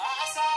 Asa